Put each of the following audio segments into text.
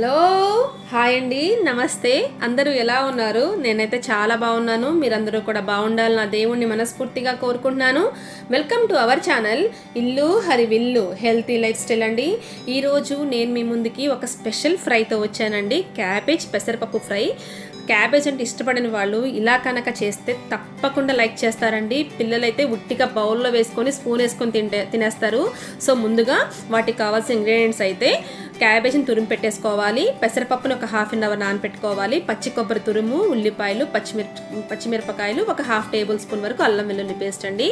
Hello hi అండి నమస్తే. అందరూ ఎలా ఉన్నారు? నేనైతే చాలా బాగున్నాను. మీరందరూ కూడా బాగుండాలి నా దేవుణ్ణి మనస్ఫూర్తిగా కోరుకుంటున్నాను. వెల్కమ్ టు అవర్ ఛానల్ ఇల్లు హరివిల్లు హెల్తీ లైఫ్ స్టైల్ అండి ఈరోజు నేను మీ ముందుకి ఒక స్పెషల్ ఫ్రైతో వచ్చానండి. క్యాబేజ్ పెసరపప్పు ఫ్రై క్యాబేజ్ అంటే ఇష్టపడని వాళ్ళు ఇలా కనుక చేస్తే తప్పకుండా లైక్ చేస్తారండి. పిల్లలైతే ఉట్టిగా బౌల్లో వేసుకొని స్పూన్ వేసుకొని తింటే తినేస్తారు. సో ముందుగా వాటికి కావాల్సిన ఇంగ్రీడియంట్స్ అయితే క్యాబేజ్ని తురుము పెట్టేసుకోవాలి. పెసరపప్పును ఒక హాఫ్ అన్ అవర్ నానపెట్టుకోవాలి. పచ్చి కొబ్బరి తురుము ఉల్లిపాయలు పచ్చిమిర పచ్చిమిరపకాయలు ఒక హాఫ్ టేబుల్ స్పూన్ వరకు అల్లం వెల్లుల్లి పేస్ట్ అండి.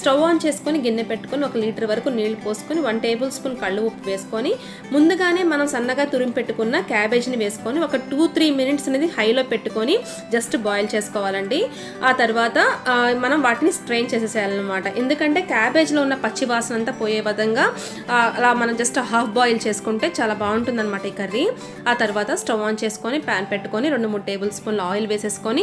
స్టవ్ ఆన్ చేసుకొని గిన్నె పెట్టుకొని ఒక లీటర్ వరకు నీళ్ళు పోసుకొని వన్ టేబుల్ స్పూన్ కళ్ళు ఉప్పు వేసుకొని ముందుగానే మనం సన్నగా తురిమి పెట్టుకున్న క్యాబేజ్ని వేసుకొని ఒక టూ త్రీ మినిట్స్ అనేది హైలో పెట్టుకొని జస్ట్ బాయిల్ చేసుకోవాలండి. ఆ తర్వాత మనం వాటిని స్ట్రెయిన్ చేసేసేయాలన్నమాట. ఎందుకంటే క్యాబేజ్లో ఉన్న పచ్చి వాసన అంతా పోయే విధంగా అలా మనం జస్ట్ హాఫ్ బాయిల్ చేసుకుంటే చాలా చాలా బాగుంటుంది అనమాట ఈ కర్రీ. ఆ తర్వాత స్టవ్ ఆన్ చేసుకొని ప్యాన్ పెట్టుకొని రెండు మూడు టేబుల్ స్పూన్లు ఆయిల్ వేసేసుకొని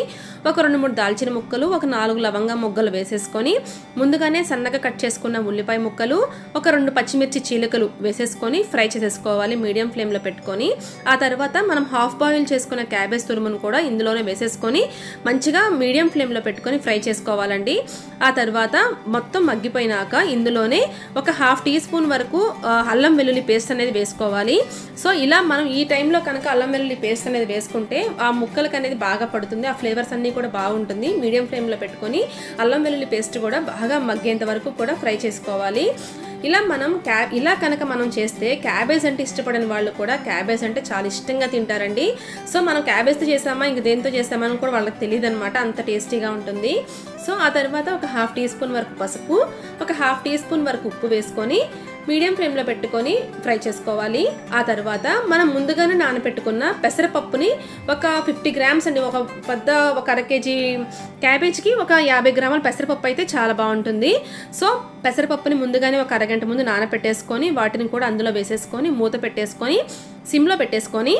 ఒక రెండు మూడు దాల్చిన ముక్కలు ఒక నాలుగు లవంగా ముగ్గలు వేసేసుకొని ముందుగానే సన్నగా కట్ చేసుకున్న ఉల్లిపాయ ముక్కలు ఒక రెండు పచ్చిమిర్చి చీలికలు వేసేసుకొని ఫ్రై చేసేసుకోవాలి మీడియం ఫ్లేమ్లో పెట్టుకొని. ఆ తర్వాత మనం హాఫ్ బాయిల్ చేసుకున్న క్యాబేజ్ తురుమును కూడా ఇందులోనే వేసేసుకొని మంచిగా మీడియం ఫ్లేమ్లో పెట్టుకొని ఫ్రై చేసుకోవాలండి. ఆ తర్వాత మొత్తం మగ్గిపోయినాక ఇందులోనే ఒక హాఫ్ టీ స్పూన్ వరకు అల్లం వెల్లుల్లి పేస్ట్ అనేది వేసుకోవాలి. సో ఇలా మనం ఈ టైంలో కనుక అల్లం వెల్లుల్లి పేస్ట్ అనేది వేసుకుంటే ఆ ముక్కలకు అనేది బాగా పడుతుంది. ఆ ఫ్లేవర్స్ అన్నీ కూడా బాగుంటుంది. మీడియం ఫ్లేమ్లో పెట్టుకొని అల్లం వెల్లుల్లి పేస్ట్ కూడా బాగా మగ్గేంత వరకు కూడా ఫ్రై చేసుకోవాలి. ఇలా మనం క్యా ఇలా కనుక మనం చేస్తే క్యాబేజ్ అంటే ఇష్టపడని వాళ్ళు కూడా క్యాబేజ్ అంటే చాలా ఇష్టంగా తింటారండి. సో మనం క్యాబేజ్తో చేసామా ఇంక దేంతో చేసామని కూడా వాళ్ళకి తెలియదు అనమాట అంత టేస్టీగా ఉంటుంది. సో ఆ తర్వాత ఒక హాఫ్ టీ స్పూన్ వరకు పసుపు ఒక హాఫ్ టీ స్పూన్ వరకు ఉప్పు వేసుకొని మీడియం ఫ్లేమ్లో పెట్టుకొని ఫ్రై చేసుకోవాలి. ఆ తర్వాత మనం ముందుగానే నానబెట్టుకున్న పెసరపప్పుని ఒక ఫిఫ్టీ గ్రామ్స్ అండి ఒక పెద్ద ఒక అర కేజీ క్యాబేజ్కి ఒక యాభై గ్రాముల పెసరపప్పు అయితే చాలా బాగుంటుంది. సో పెసరపప్పుని ముందుగానే ఒక అరగంట ముందు నానబెట్టేసుకొని వాటిని కూడా అందులో వేసేసుకొని మూత పెట్టేసుకొని సిమ్లో పెట్టేసుకొని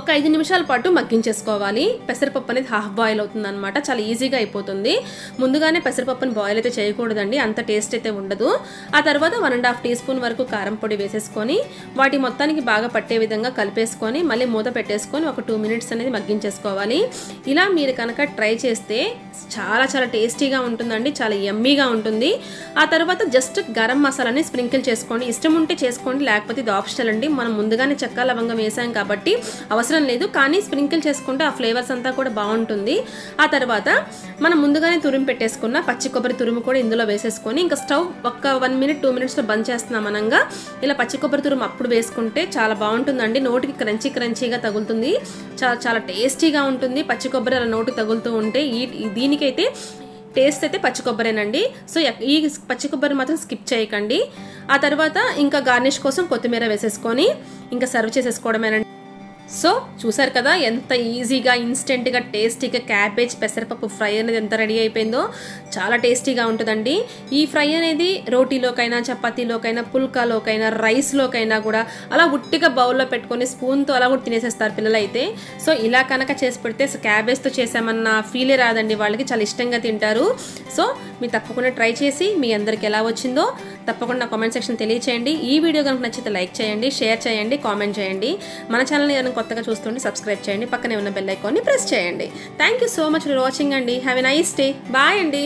ఒక ఐదు నిమిషాల పాటు మగ్గించేసుకోవాలి. పెసరపప్పు అనేది హాఫ్ బాయిల్ అవుతుంది అనమాట చాలా ఈజీగా అయిపోతుంది. ముందుగానే పెసరపప్పుని బాయిల్ అయితే చేయకూడదండి. అంత టేస్ట్ అయితే ఉండదు. ఆ తర్వాత one and half teaspoon వరకు కారం పొడి వేసేసుకొని వాటి మొత్తానికి బాగా పట్టే విధంగా కలిపేసుకొని మళ్ళీ మూత పెట్టేసుకొని ఒక టూ మినిట్స్ అనేది మగ్గించేసుకోవాలి. ఇలా మీరు కనుక ట్రై చేస్తే చాలా చాలా టేస్టీగా ఉంటుందండి. చాలా ఎమ్మీగా ఉంటుంది. ఆ తర్వాత జస్ట్ గరం మసాలాని స్ప్రింకిల్ చేసుకోండి ఇష్టం ఉంటే చేసుకోండి లేకపోతే ఇది ఆప్షనల్ అండి. మనం ముందుగానే చెక్క లవంగం వేసాం కాబట్టి అవసరం లేదు కానీ స్ప్రింకిల్ చేసుకుంటే ఆ ఫ్లేవర్స్ అంతా కూడా బాగుంటుంది. ఆ తర్వాత మనం ముందుగానే తురిమి పెట్టేసుకున్న పచ్చి కొబ్బరి తురుము కూడా ఇందులో వేసేసుకొని ఇంకా స్టవ్ ఒక్క వన్ మినిట్ టూ మినిట్స్లో బంద్ చేస్తున్నాం అనంగా. ఇలా పచ్చి కొబ్బరి తురుము అప్పుడు వేసుకుంటే చాలా బాగుంటుందండి. నోటికి క్రంచీ క్రంచీగా తగులుతుంది. చాలా చాలా టేస్టీగా ఉంటుంది. పచ్చి కొబ్బరి అలా నోటికి తగులుతూ ఉంటే ఈ దీనికైతే టేస్ట్ అయితే పచ్చి కొబ్బరేనండి. సో ఈ పచ్చి కొబ్బరి మాత్రం స్కిప్ చేయకండి. ఆ తర్వాత ఇంకా గార్నిష్ కోసం కొత్తిమీర వేసేసుకొని ఇంకా సర్వ్ చేసేసుకోవడమేనండి. సో చూసారు కదా ఎంత ఈజీగా ఇన్స్టెంట్గా టేస్టీగా క్యాబేజ్ పెసరపప్పు ఫ్రై అనేది ఎంత రెడీ అయిపోయిందో. చాలా టేస్టీగా ఉంటుందండి. ఈ ఫ్రై అనేది రోటీలోకైనా చపాతీలోకైనా పుల్కాలోకైనా రైస్లోకైనా కూడా అలా ఉట్టిగా బౌల్లో పెట్టుకొని స్పూన్తో అలా కూడా తినేసేస్తారు పిల్లలైతే. సో ఇలా కనుక చేసి పెడితే క్యాబేజ్తో చేసామన్న ఫీలే రాదండి. వాళ్ళకి చాలా ఇష్టంగా తింటారు. సో మీరు తప్పకుండా ట్రై చేసి మీ అందరికి ఎలా వచ్చిందో తప్పకుండా కామెంట్ సెక్షన్ తెలియచేయండి. ఈ వీడియో కనుక నచ్చితే లైక్ చేయండి షేర్ చేయండి కామెంట్ చేయండి. మన ఛానల్ని ఏదైనా కొత్తగా చూస్తుంటే సబ్స్క్రైబ్ చేయండి. పక్కనే ఉన్న బెల్ ఐకాన్ని ప్రెస్ చేయండి. Thank you so much for watching అండి. Have a nice day bye అండి.